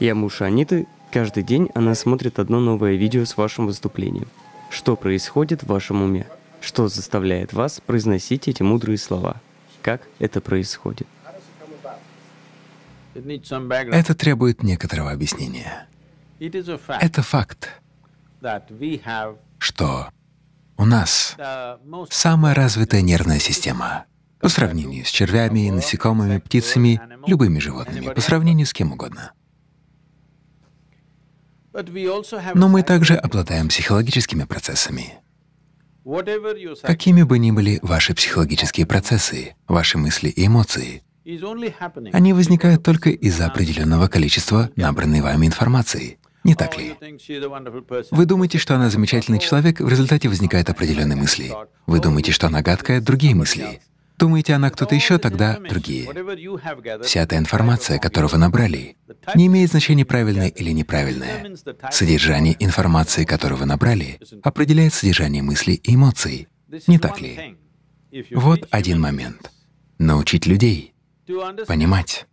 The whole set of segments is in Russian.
Я муж Аниты. Каждый день она смотрит одно новое видео с вашим выступлением. Что происходит в вашем уме? Что заставляет вас произносить эти мудрые слова? Как это происходит? Это требует некоторого объяснения. Это факт, что у нас самая развитая нервная система по сравнению с червями, насекомыми, птицами, любыми животными, по сравнению с кем угодно. Но мы также обладаем психологическими процессами. Какими бы ни были ваши психологические процессы, ваши мысли и эмоции, они возникают только из-за определенного количества набранной вами информации. Не так ли? Вы думаете, что она замечательный человек, в результате возникают определенные мысли. Вы думаете, что она гадкая, другие мысли. Думаете, она кто-то еще, тогда другие. Вся эта информация, которую вы набрали, не имеет значения правильная или неправильная. Содержание информации, которую вы набрали, определяет содержание мыслей и эмоций. Не так ли? Вот один момент. Научить людей понимать,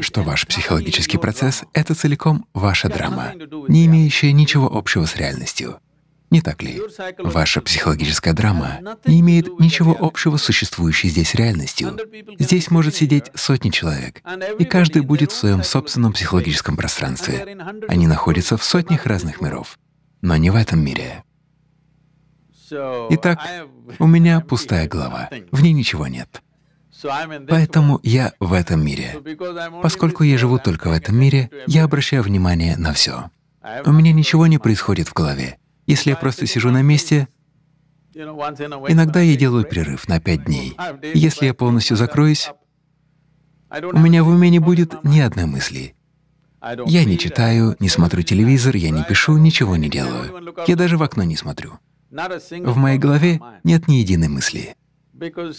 что ваш психологический процесс — это целиком ваша драма, не имеющая ничего общего с реальностью. Не так ли? Ваша психологическая драма не имеет ничего общего с существующей здесь реальностью. Здесь может сидеть сотни человек, и каждый будет в своем собственном психологическом пространстве. Они находятся в сотнях разных миров, но не в этом мире. Итак, у меня пустая голова, в ней ничего нет. Поэтому я в этом мире. Поскольку я живу только в этом мире, я обращаю внимание на все. У меня ничего не происходит в голове. Если я просто сижу на месте, иногда я делаю перерыв на пять дней. Если я полностью закроюсь, у меня в уме не будет ни одной мысли. Я не читаю, не смотрю телевизор, я не пишу, ничего не делаю. Я даже в окно не смотрю. В моей голове нет ни единой мысли,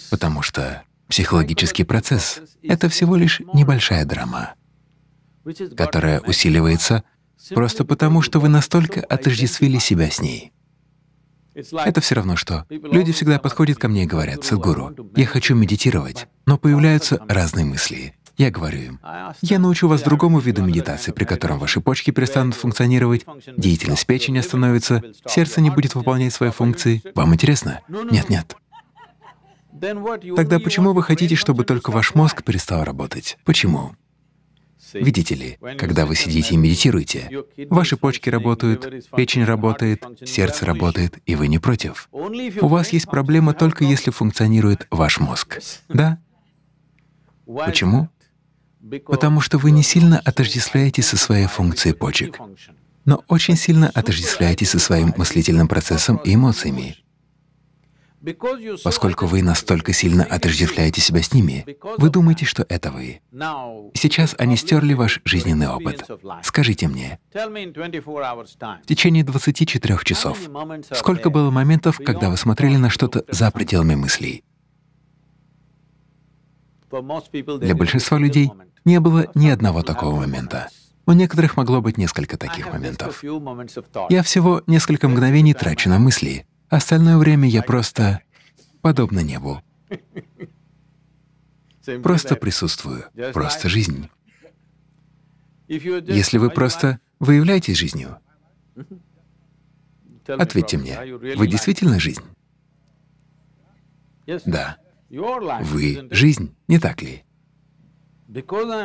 потому что Психологический процесс — это всего лишь небольшая драма, которая усиливается просто потому, что вы настолько отождествили себя с ней. Это все равно что. Люди всегда подходят ко мне и говорят, «Садгуру, я хочу медитировать, но появляются разные мысли». Я говорю им, я научу вас другому виду медитации, при котором ваши почки перестанут функционировать, деятельность печени остановится, сердце не будет выполнять свои функции. Вам интересно? Нет, нет. Тогда почему вы хотите, чтобы только ваш мозг перестал работать? Почему? Видите ли, когда вы сидите и медитируете, ваши почки работают, печень работает, сердце работает, и вы не против. У вас есть проблема только если функционирует ваш мозг. Да? Почему? Потому что вы не сильно отождествляетесь со своей функцией почек, но очень сильно отождествляетесь со своим мыслительным процессом и эмоциями. Поскольку вы настолько сильно отождествляете себя с ними, вы думаете, что это вы. Сейчас они стерли ваш жизненный опыт. Скажите мне, в течение 24 часов, сколько было моментов, когда вы смотрели на что-то за пределами мыслей? Для большинства людей не было ни одного такого момента. У некоторых могло быть несколько таких моментов. Я всего несколько мгновений трачу на мысли, Остальное время я просто подобно небу. Просто присутствую, просто жизнь. Если вы просто выявляетесь жизнью, ответьте мне, вы действительно жизнь? Да. Вы — жизнь, не так ли?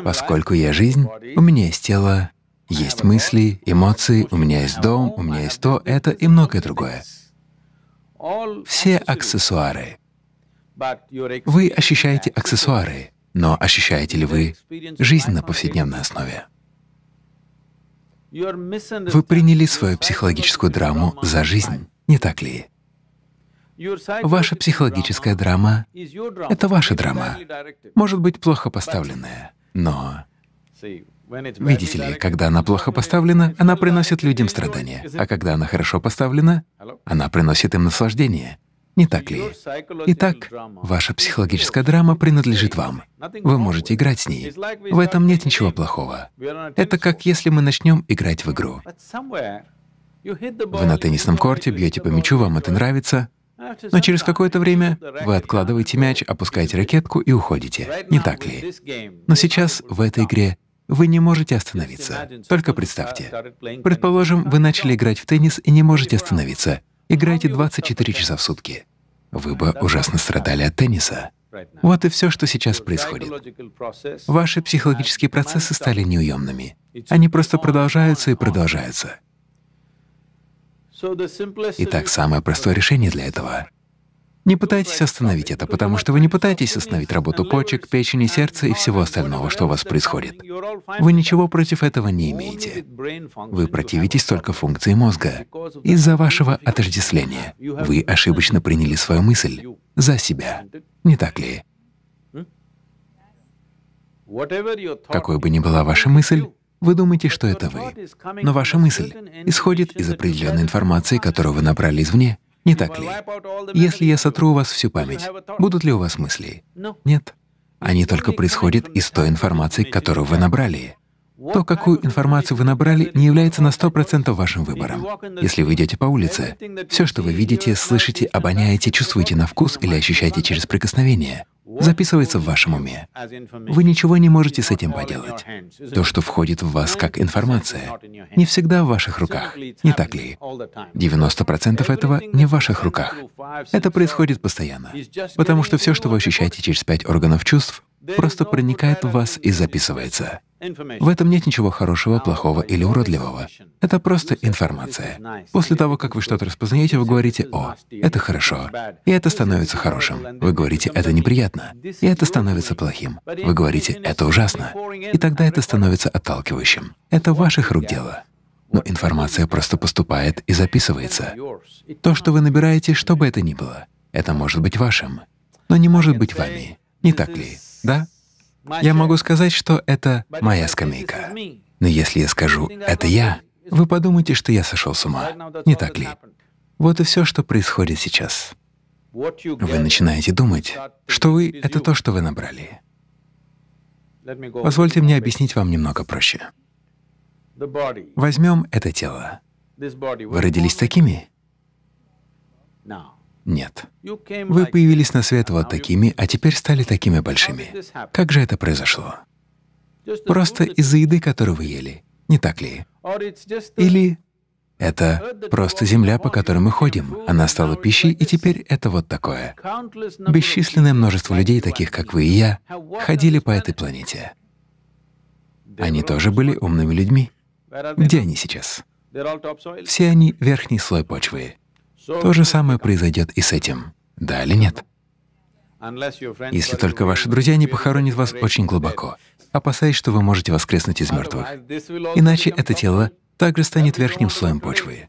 Поскольку я жизнь, у меня есть тело, есть мысли, эмоции, у меня есть дом, у меня есть то, это и многое другое все аксессуары. Вы ощущаете аксессуары, но ощущаете ли вы жизнь на повседневной основе? Вы приняли свою психологическую драму за жизнь, не так ли? Ваша психологическая драма — это ваша драма, может быть, плохо поставленная, но Видите ли, когда она плохо поставлена, она приносит людям страдания, а когда она хорошо поставлена, она приносит им наслаждение. Не так ли? Итак, ваша психологическая драма принадлежит вам. Вы можете играть с ней. В этом нет ничего плохого. Это как если мы начнем играть в игру. Вы на теннисном корте бьете по мячу, вам это нравится, но через какое-то время вы откладываете мяч, опускаете ракетку и уходите. Не так ли? Но сейчас в этой игре вы не можете остановиться. Только представьте. Предположим, вы начали играть в теннис и не можете остановиться. Играете 24 часа в сутки. Вы бы ужасно страдали от тенниса. Вот и все, что сейчас происходит. Ваши психологические процессы стали неуемными. Они просто продолжаются и продолжаются. Итак, самое простое решение для этого не пытайтесь остановить это, потому что вы не пытаетесь остановить работу почек, печени, сердца и всего остального, что у вас происходит. Вы ничего против этого не имеете. Вы противитесь только функции мозга. Из-за вашего отождествления вы ошибочно приняли свою мысль за себя. Не так ли? Какой бы ни была ваша мысль, вы думаете, что это вы. Но ваша мысль исходит из определенной информации, которую вы набрали извне, не так ли? Если я сотру у вас всю память, будут ли у вас мысли? Нет. Они только происходят из той информации, которую вы набрали. То, какую информацию вы набрали, не является на 100% вашим выбором. Если вы идете по улице, все, что вы видите, слышите, обоняете, чувствуете на вкус или ощущаете через прикосновение, записывается в вашем уме. Вы ничего не можете с этим поделать. То, что входит в вас как информация, не всегда в ваших руках, не так ли? 90% этого не в ваших руках. Это происходит постоянно, потому что все, что вы ощущаете через пять органов чувств, просто проникает в вас и записывается. В этом нет ничего хорошего, плохого или уродливого. Это просто информация. После того, как вы что-то распознаете, вы говорите «О, это хорошо», и это становится хорошим. Вы говорите «Это неприятно», и это становится плохим. Вы говорите «Это ужасно», и тогда это становится отталкивающим. Это ваших рук дело. Но информация просто поступает и записывается. То, что вы набираете, что бы это ни было, это может быть вашим, но не может быть вами. Не так ли? Да? Я могу сказать, что это моя скамейка. Но если я скажу «это я», вы подумаете, что я сошел с ума. Не так ли? Вот и все, что происходит сейчас. Вы начинаете думать, что вы — это то, что вы набрали. Позвольте мне объяснить вам немного проще. Возьмем это тело. Вы родились такими? Нет. Вы появились на свет вот такими, а теперь стали такими большими. Как же это произошло? Просто из-за еды, которую вы ели, не так ли? Или это просто земля, по которой мы ходим. Она стала пищей, и теперь это вот такое. Бесчисленное множество людей, таких как вы и я, ходили по этой планете. Они тоже были умными людьми. Где они сейчас? Все они — верхний слой почвы. То же самое произойдет и с этим. Да или нет? Если только ваши друзья не похоронят вас очень глубоко, опасаясь, что вы можете воскреснуть из мертвых. Иначе это тело также станет верхним слоем почвы.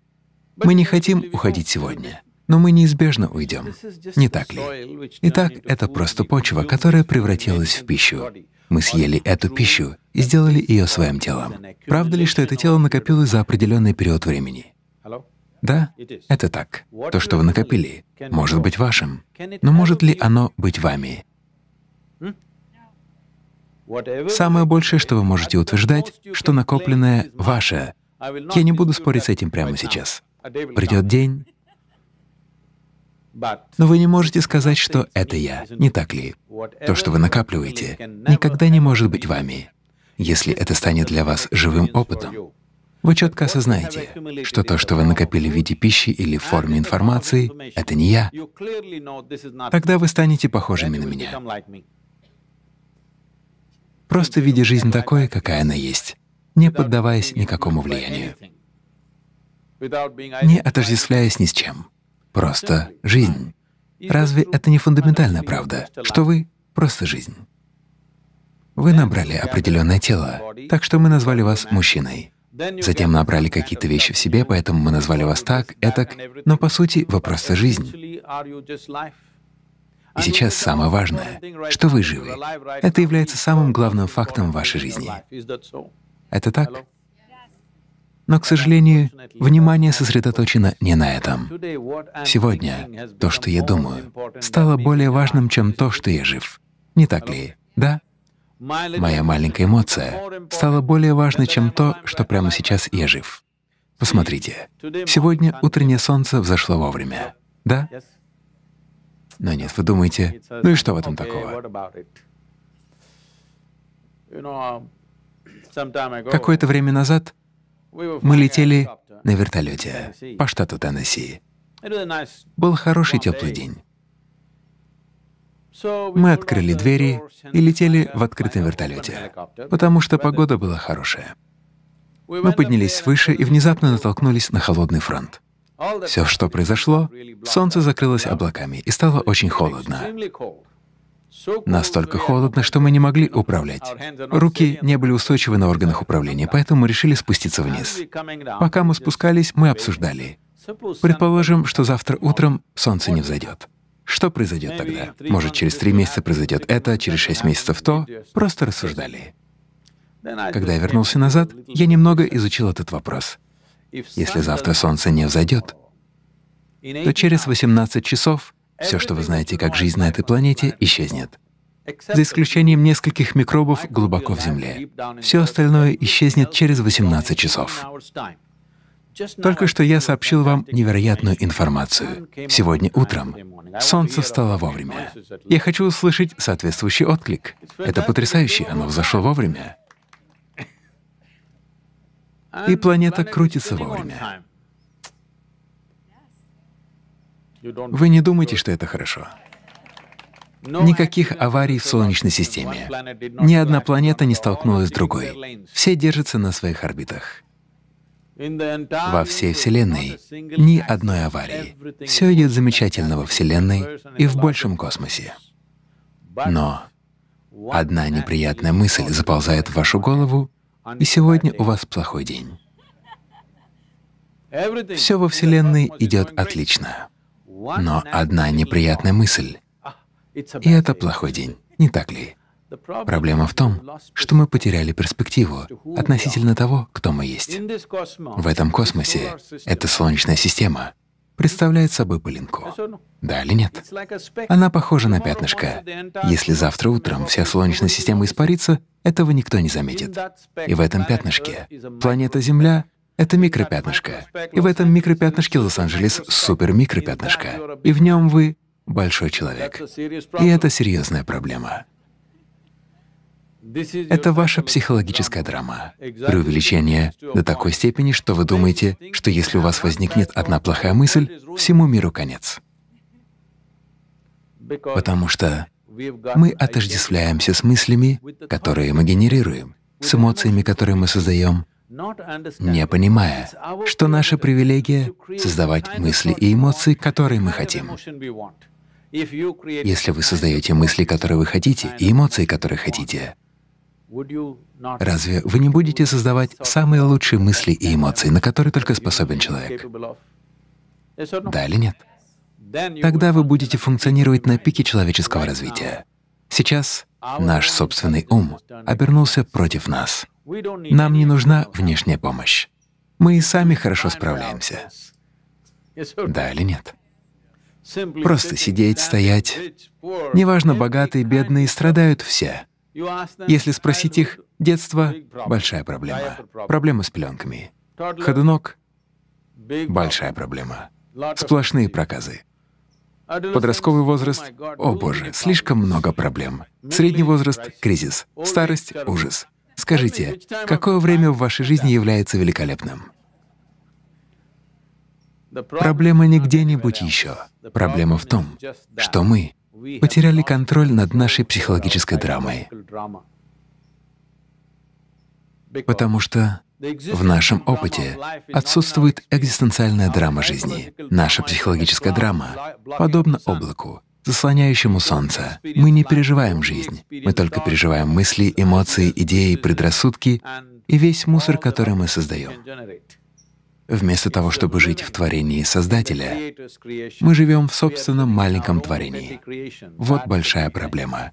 Мы не хотим уходить сегодня, но мы неизбежно уйдем. Не так ли? Итак, это просто почва, которая превратилась в пищу. Мы съели эту пищу и сделали ее своим телом. Правда ли, что это тело накопилось за определенный период времени? Да, это так. То, что вы накопили, может быть вашим, но может ли оно быть вами? Самое большее, что вы можете утверждать, что накопленное ваше. Я не буду спорить с этим прямо сейчас. Придет день, но вы не можете сказать, что это я, не так ли? То, что вы накапливаете, никогда не может быть вами, если это станет для вас живым опытом. Вы четко осознаете, что то, что вы накопили в виде пищи или в форме информации, — это не я. Тогда вы станете похожими на меня. Просто видя жизнь такой, какая она есть, не поддаваясь никакому влиянию, не отождествляясь ни с чем. Просто жизнь. Разве это не фундаментальная правда, что вы — просто жизнь? Вы набрали определенное тело, так что мы назвали вас мужчиной. Затем набрали какие-то вещи в себе, поэтому мы назвали вас так, этак, но по сути вы просто жизнь. И сейчас самое важное, что вы живы. Это является самым главным фактом в вашей жизни. Это так? Но, к сожалению, внимание сосредоточено не на этом. Сегодня то, что я думаю, стало более важным, чем то, что я жив. Не так ли? Да? Моя маленькая эмоция стала более важной, чем то, что прямо сейчас я жив. Посмотрите, сегодня утреннее солнце взошло вовремя, да? Но нет, вы думаете, ну и что в этом такого? Какое-то время назад мы летели на вертолете по штату Теннесси. Был хороший теплый день. Мы открыли двери и летели в открытом вертолете, потому что погода была хорошая. Мы поднялись выше и внезапно натолкнулись на холодный фронт. Все, что произошло, солнце закрылось облаками и стало очень холодно. Настолько холодно, что мы не могли управлять. Руки не были устойчивы на органах управления, поэтому мы решили спуститься вниз. Пока мы спускались, мы обсуждали. Предположим, что завтра утром солнце не взойдет. Что произойдет тогда? Может, через три месяца произойдет это, через шесть месяцев то? Просто рассуждали. Когда я вернулся назад, я немного изучил этот вопрос. Если завтра солнце не взойдет, то через 18 часов все, что вы знаете как жизнь на этой планете, исчезнет. За исключением нескольких микробов глубоко в Земле. Все остальное исчезнет через 18 часов. Только что я сообщил вам невероятную информацию. Сегодня утром солнце встало вовремя. Я хочу услышать соответствующий отклик. Это потрясающе, оно взошло вовремя. И планета крутится вовремя. Вы не думаете, что это хорошо? Никаких аварий в Солнечной системе. Ни одна планета не столкнулась с другой. Все держатся на своих орбитах. Во всей Вселенной ни одной аварии. Все идет замечательно во Вселенной и в большем космосе. Но одна неприятная мысль заползает в вашу голову, и сегодня у вас плохой день. Все во Вселенной идет отлично. Но одна неприятная мысль, и это плохой день, не так ли? Проблема в том, что мы потеряли перспективу относительно того, кто мы есть. В этом космосе эта Солнечная система представляет собой пылинку. Да или нет? Она похожа на пятнышко. Если завтра утром вся Солнечная система испарится, этого никто не заметит. И в этом пятнышке планета Земля — это микропятнышко. И в этом микропятнышке Лос-Анджелес — супермикропятнышко. И в нем вы — большой человек. И это серьезная проблема. Это ваша психологическая драма, преувеличение до такой степени, что вы думаете, что если у вас возникнет одна плохая мысль, всему миру конец. Потому что мы отождествляемся с мыслями, которые мы генерируем, с эмоциями, которые мы создаем, не понимая, что наша привилегия — создавать мысли и эмоции, которые мы хотим. Если вы создаете мысли, которые вы хотите, и эмоции, которые хотите, Разве вы не будете создавать самые лучшие мысли и эмоции, на которые только способен человек? Да или нет? Тогда вы будете функционировать на пике человеческого развития. Сейчас наш собственный ум обернулся против нас. Нам не нужна внешняя помощь. Мы и сами хорошо справляемся. Да или нет? Просто сидеть, стоять. Неважно, богатые, бедные, страдают все. Если спросить их, детство — большая проблема. Проблема с пеленками. Ходунок — большая проблема. Сплошные проказы. Подростковый возраст — о боже, слишком много проблем. Средний возраст — кризис. Старость — ужас. Скажите, какое время в вашей жизни является великолепным? Проблема не где-нибудь еще. Проблема в том, что мы потеряли контроль над нашей психологической драмой. Потому что в нашем опыте отсутствует экзистенциальная драма жизни. Наша психологическая драма подобна облаку, заслоняющему солнце. Мы не переживаем жизнь, мы только переживаем мысли, эмоции, идеи, предрассудки и весь мусор, который мы создаем. Вместо того, чтобы жить в творении Создателя, мы живем в собственном маленьком творении. Вот большая проблема.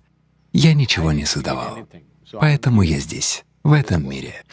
Я ничего не создавал, поэтому я здесь, в этом мире.